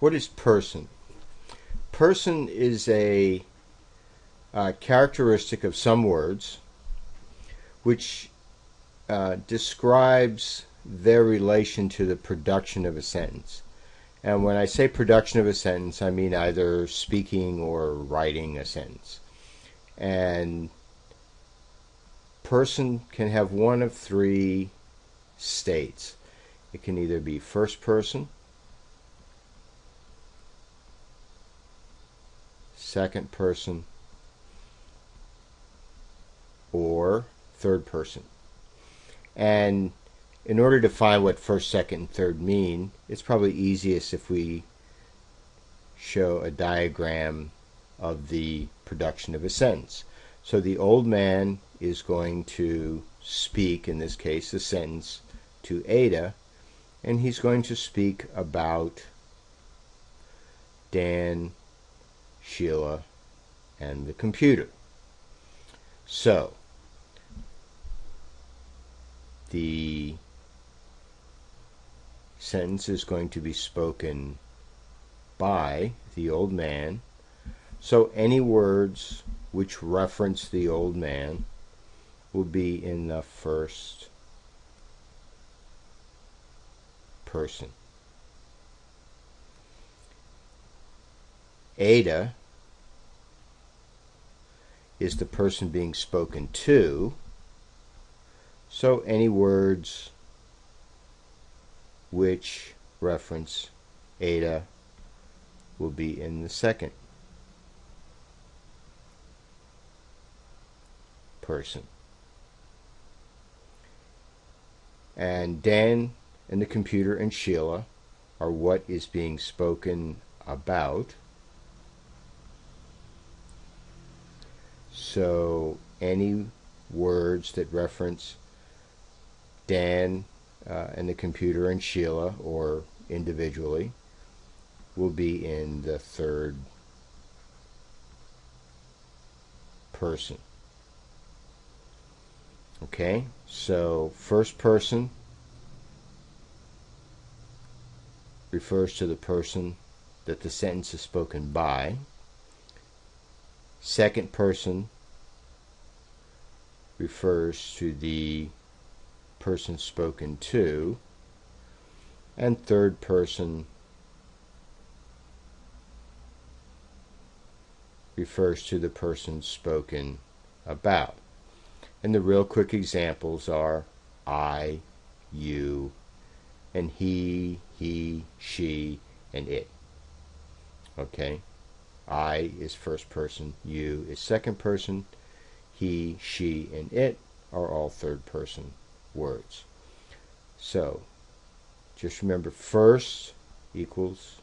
What is person? Person is a uh, characteristic of some words which uh, describes their relation to the production of a sentence. And when I say production of a sentence, I mean either speaking or writing a sentence. And person can have one of three states. It can either be first person, second person, or third person. And in order to find what first, second, and third mean, it's probably easiest if we show a diagram of the production of a sentence. So the old man is going to speak, in this case, the sentence to Ada, and he's going to speak about Dan, Sheila, and the computer. So, the sentence is going to be spoken by the old man. So any words which reference the old man will be in the first person. Ada is the person being spoken to. So any words which reference Ada will be in the second person. And Dan and the computer and Sheila are what is being spoken about. So any words that reference Dan uh, and the computer and Sheila, or individually, will be in the third person. Okay, so first person refers to the person that the sentence is spoken by. Second person refers to the person spoken to. And third person refers to the person spoken about. And the real quick examples are I, you, and he, he, she, and it. Okay? I is first person, you is second person, he, she, and it are all third person words. So, just remember first equals,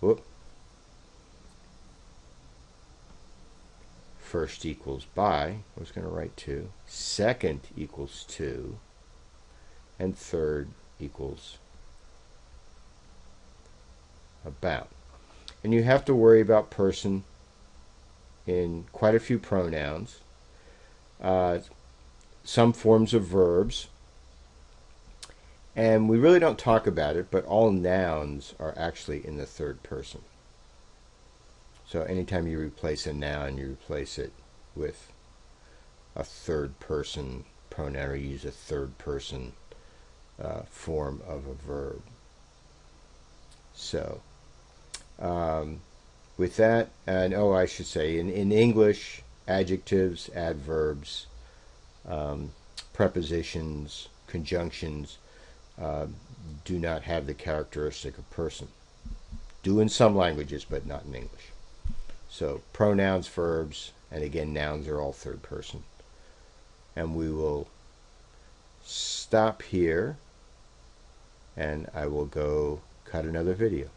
whoop, first equals by, I was going to write 2, second equals 2, and third equals about. And you have to worry about person in quite a few pronouns, uh, some forms of verbs, and we really don't talk about it, but all nouns are actually in the third person. So anytime you replace a noun, you replace it with a third person pronoun or use a third person uh, form of a verb. So, um, with that, and oh, I should say, in, in English, adjectives, adverbs, um, prepositions, conjunctions uh, do not have the characteristic of person. Do in some languages, but not in English. So pronouns, verbs, and again nouns are all third person. And we will stop here and I will go cut another video.